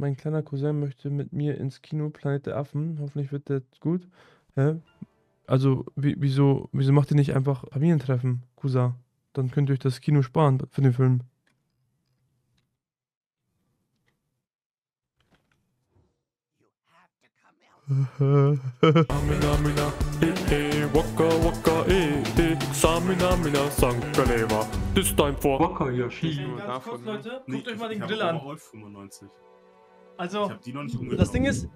Mein kleiner Cousin möchte mit mir ins Kino Planet der Affen. Hoffentlich wird das gut. Hä? Also, wieso, wieso macht ihr nicht einfach Familientreffen, Cousin? Dann könnt ihr euch das Kino sparen für den Film. Samina mina, eh eh, waka waka, eh eh, Samina mina, Sankt This time for Waka Yoshi. Ganz kurz, Leute, guckt euch mal den Grill an. 95. Also, ich hab die noch nicht umgenommen. das Ding ist,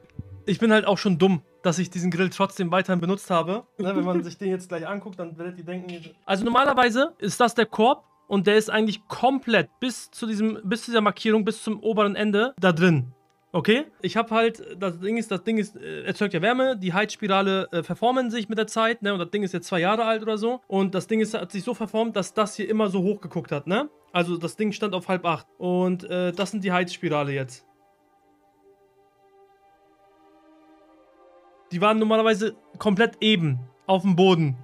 ich bin halt auch schon dumm, dass ich diesen Grill trotzdem weiterhin benutzt habe. Ne, wenn man sich den jetzt gleich anguckt, dann werdet ihr denken. Also normalerweise ist das der Korb und der ist eigentlich komplett bis zu diesem, bis zu dieser Markierung, bis zum oberen Ende da drin. Okay, ich habe halt, das Ding ist, das Ding ist, äh, erzeugt ja Wärme, die Heizspirale äh, verformen sich mit der Zeit, ne, und das Ding ist jetzt zwei Jahre alt oder so, und das Ding ist, hat sich so verformt, dass das hier immer so hoch geguckt hat, ne, also das Ding stand auf halb acht, und äh, das sind die Heizspirale jetzt. Die waren normalerweise komplett eben auf dem Boden.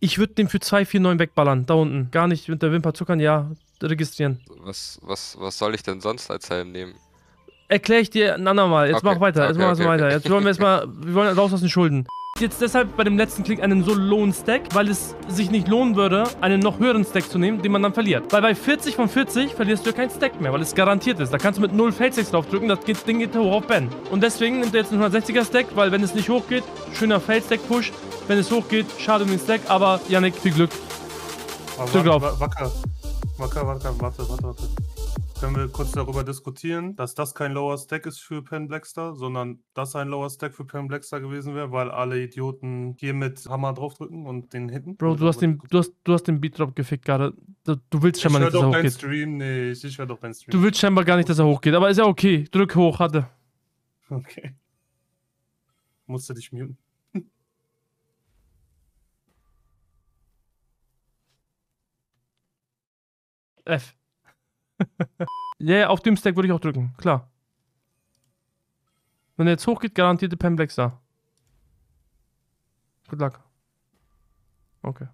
Ich würde den für 249 wegballern, da unten. Gar nicht mit der Wimper zuckern, ja, registrieren. Was, was, was soll ich denn sonst als Helm nehmen? Erkläre ich dir ein andermal. Jetzt Okay, mach weiter, jetzt okay, mach okay, weiter. Jetzt wollen wir erstmal, wir wollen raus aus den Schulden. Jetzt deshalb bei dem letzten Klick einen so lowen Stack, weil es sich nicht lohnen würde, einen noch höheren Stack zu nehmen, den man dann verliert. Weil bei 40 von 40 verlierst du ja keinen Stack mehr, weil es garantiert ist. Da kannst du mit 0 Feldstacks draufdrücken, das geht, Ding geht hoch auf Ben. Und deswegen nimmt er jetzt einen 160er Stack, weil wenn es nicht hochgeht, schöner Feldstack-Push. Wenn es hochgeht, schade um den Stack, aber Yannick, viel Glück. Warte, auf. wa- Wacker, wacker, wacker, warte, warte, warte. Können wir kurz darüber diskutieren, dass das kein Lower Stack ist für Penn Blackstar, sondern das ein Lower Stack für Penn Blackstar gewesen wäre, weil alle Idioten hier mit Hammer draufdrücken und den hitten? Bro, du hast den, du hast, du hast den Beatdrop gefickt gerade. Du, du willst scheinbar nicht, dass er hochgeht. Stream nicht, ich höre doch deinen Stream. Du willst scheinbar gar nicht, dass er hochgeht, aber ist ja okay. Drück hoch, hatte. Okay. Musste dich muten. F. Ja, ja, auf dem Stack würde ich auch drücken, klar. Wenn er jetzt hochgeht, garantierte Pen Black Star. Good luck. Okay.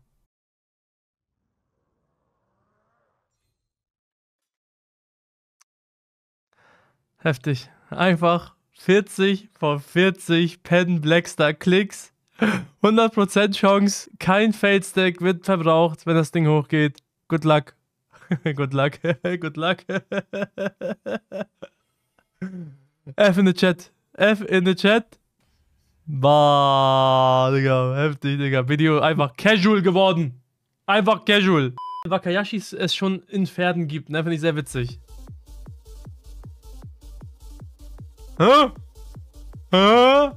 Heftig. Einfach 40 von 40 Pen Blackstar Klicks. 100% Chance, kein Fail Stack wird verbraucht, wenn das Ding hochgeht. Good luck. Good luck. Good luck. F in the chat. F in the chat. Bah, Digga. Heftig, Digga. Video einfach casual geworden. Einfach casual. Wakayashis es schon in Pferden gibt, ne? Finde ich sehr witzig. Hä? Hä?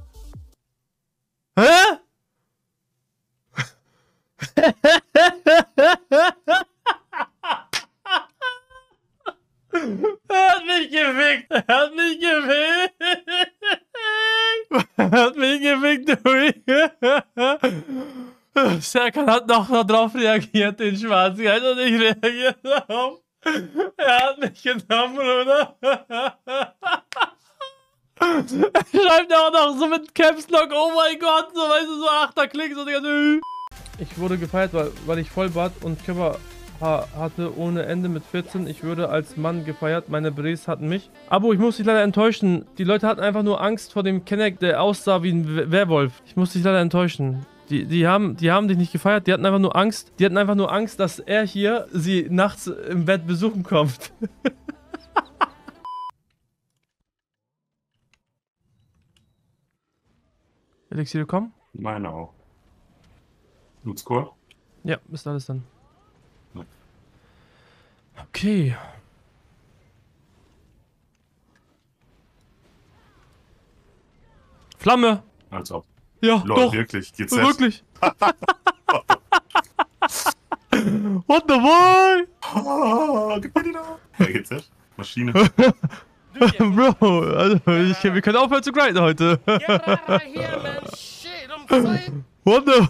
Hä? Er hat mich gefickt. Er hat mich gefickt. Er hat mich gefickt, du. Serkan hat noch darauf reagiert, den Schwarzen. Er hat noch nicht reagiert darauf. Er hat mich genommen, Bruder. Er schreibt auch noch so mit Caps Lock, oh mein Gott, so weißt du, so Achterklick, so die ganze Ich wurde gefeiert, weil, weil ich Vollbart und Körper ha hatte ohne Ende mit 14. Ich würde als Mann gefeiert, meine Bres hatten mich. Abo, ich muss dich leider enttäuschen. Die Leute hatten einfach nur Angst vor dem Kenneck, der aussah wie ein We- Werwolf. Ich muss dich leider enttäuschen. Die, die, haben, die haben dich nicht gefeiert, die hatten einfach nur Angst. Die hatten einfach nur Angst, dass er hier sie nachts im Bett besuchen kommt. Elixier, komm? Meine auch. Gut Score? Ja, ist alles dann. Okay. Flamme! Als ob. Ja, Lol, doch! wirklich. Geht's jetzt? Wirklich! What the boy? Oh, gib mir die da. Ja, geht's jetzt? Maschine. Bro, also ich, wir können aufhören zu grinden heute. What the?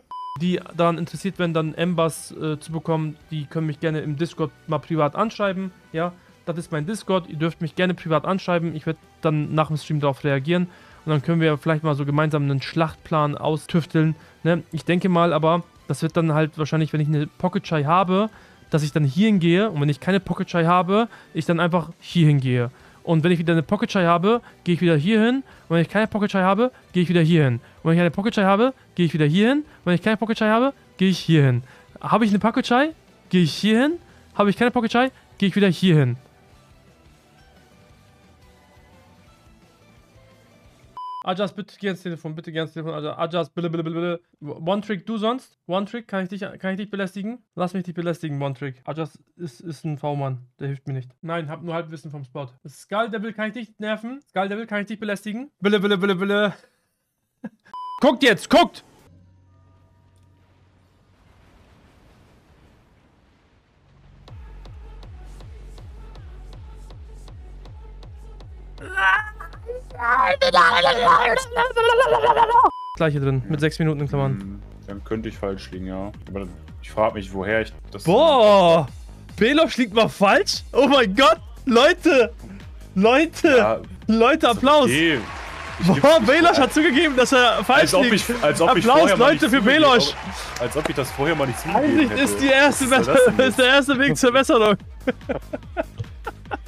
Die daran interessiert werden, dann Embers äh, zu bekommen, die können mich gerne im Discord mal privat anschreiben. Ja, das ist mein Discord. Ihr dürft mich gerne privat anschreiben. Ich werde dann nach dem Stream darauf reagieren. Und dann können wir vielleicht mal so gemeinsam einen Schlachtplan austüfteln. Ne? Ich denke mal aber, das wird dann halt wahrscheinlich, wenn ich eine Pocket Chai habe, dass ich dann hierhin gehe und wenn ich keine Pocket Chai habe, ich dann einfach hierhin gehe. Und wenn ich wieder eine Pocket Chai habe, gehe ich wieder hierhin. Und wenn ich keine Pocket Chai habe, gehe ich wieder hierhin. Und wenn ich eine Pocket Chai habe, gehe ich wieder hierhin. Und wenn ich keine Pocket Chai habe, gehe ich hierhin. Habe ich eine Pocket Chai, gehe ich hierhin. Habe ich keine Pocket Chai, gehe ich wieder hierhin. Ajas, bitte geh ans Telefon, bitte geh ans Telefon. Ajas, Ajas bitte, bitte, bitte, bitte. One Trick, du sonst? One Trick, kann ich dich, kann ich dich belästigen? Lass mich dich belästigen, One Trick. Ajas ist, ist ein V-Mann, der hilft mir nicht. Nein, hab nur Halbwissen vom Spot. Skull Devil, kann ich dich nerven? Skull Devil, kann ich dich belästigen? Bille, bille, bille, bille. guckt jetzt, guckt! Gleiche drin, mit 6 Minuten in Klammern. Hm, Dann könnte ich falsch liegen, ja. Aber ich frage mich, woher ich das. Boah! Belov liegt mal falsch? Oh mein Gott! Leute! Leute! Ja, Leute, Applaus! okay. Boah, Belosch hat zugegeben, dass er falsch als ob liegt. ich, als ob ich Applaus, Leute, für Belosch. Als ob ich das vorher mal nicht zugegeben Einsicht hätte. ist, die erste ist ist der erste Weg zur Besserung.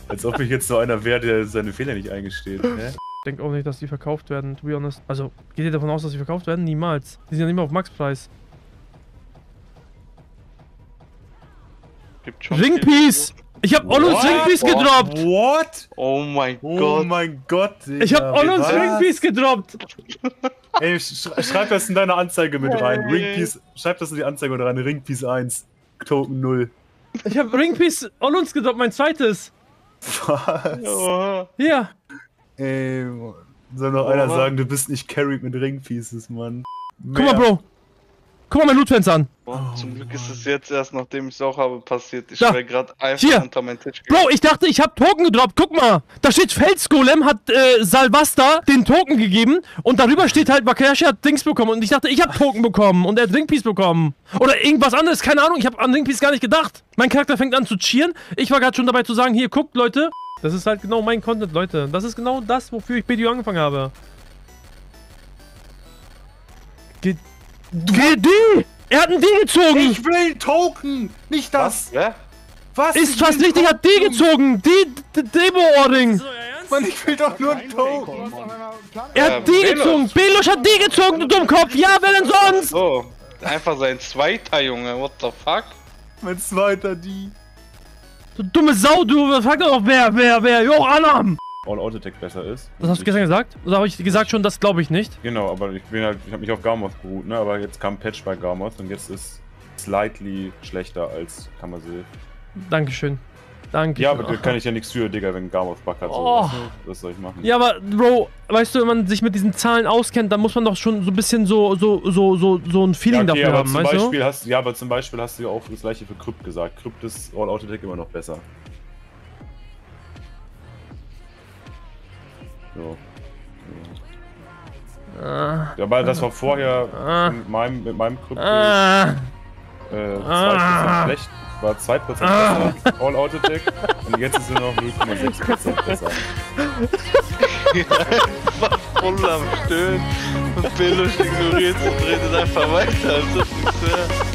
Als ob ich jetzt so einer wäre, der seine Fehler nicht eingesteht. Hä? Ich denke auch nicht, dass die verkauft werden, to be honest. Also, geht ihr davon aus, dass sie verkauft werden? Niemals. Die sind ja nicht mehr auf Maxpreis. Gibt schon Ringpiece! Ich hab Onus? Ringpiece gedroppt! What? Oh mein Oh Gott. mein Gott, Digga. Ich hab Onus? Ringpiece gedroppt! Ey, sch schreib das in deine Anzeige mit rein. Ringpiece, schreib das in die Anzeige mit rein. Ringpiece 1. Token 0. Ich hab Ringpiece Onus gedroppt, mein zweites. Was? Oha. Hier. Ey, soll noch einer sagen, du bist nicht carried mit Ringpieces, Mann. Guck mal, Bro. Guck mal mein Lootfenster an. Boah, zum Glück ist es jetzt erst, nachdem ich es auch habe, passiert. Ich wäre gerade einfach Hier. unter meinen Tisch Bro, ich dachte, ich hab Token gedroppt. Guck mal. Da steht Felsgolem hat äh, Salvasta den Token gegeben und darüber steht halt Wakashi hat Dings bekommen und ich dachte, ich hab Token bekommen und er hat Ringpiece bekommen. Oder irgendwas anderes, keine Ahnung. Ich hab an Ringpiece gar nicht gedacht. Mein Charakter fängt an zu cheeren. Ich war gerade schon dabei zu sagen, hier, guckt, Leute. Das ist halt genau mein Content, Leute. Das ist genau das, wofür ich BDO angefangen habe. Ge GD! Er hat einen D gezogen! Ich will Token! Nicht das! Ja? Was? Ist Ich fast richtig, hat D gezogen! D, D Demo-Ording! Mann, ich will doch nur einen Token! Er hat D Belos. gezogen! Belusch hat D gezogen, du Dummkopf! Ja, wer denn sonst? So. Einfach sein zweiter Junge. What the fuck? Mein zweiter die. Du dumme Sau, du! Frag doch noch wer, wer, wer! Jo, Alarm! All Autotech besser ist. Das hast du gestern gesagt? Oder habe ich gesagt schon, das glaube ich nicht? Genau, aber ich bin halt, ich habe mich auf Garmoth beruht, ne? Aber jetzt kam Patch bei Garmoth und jetzt ist slightly schlechter als Kammersil. Dankeschön. Danke. Ja, aber da kann ich ja nichts für, Digga, wenn Garmoth Bug hat. So, Oh. Was soll ich machen? Ja, aber Bro, weißt du, wenn man sich mit diesen Zahlen auskennt, dann muss man doch schon so ein bisschen so, so, so, so, so ein Feeling Ja, okay, dafür haben, zum weißt Beispiel du? hast ja, aber zum Beispiel hast du ja auch das gleiche für Krypt gesagt. Krypt ist All Autotech immer noch besser. So. Ah, Ja, aber das war vorher Ah. mit meinem, mit meinem Krypt ah, äh, 2% Ah. schlecht, war 2% Ah. besser, All Autotech und jetzt ist er noch 0,6% besser. War voll am Stöhnen. Und Belusch ignoriert und redet einfach weiter, als ob nichts wäre.